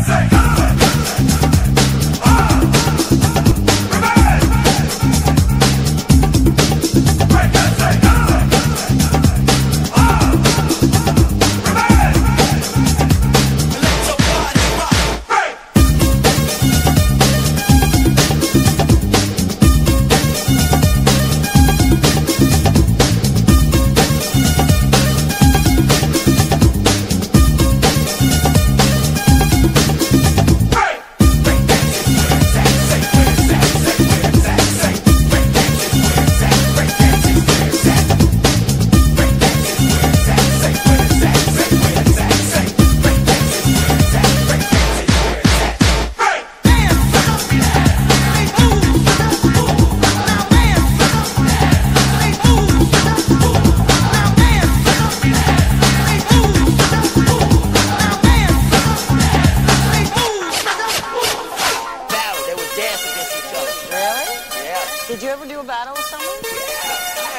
USA! against each other. Really? Yeah. Did you ever do a battle with someone?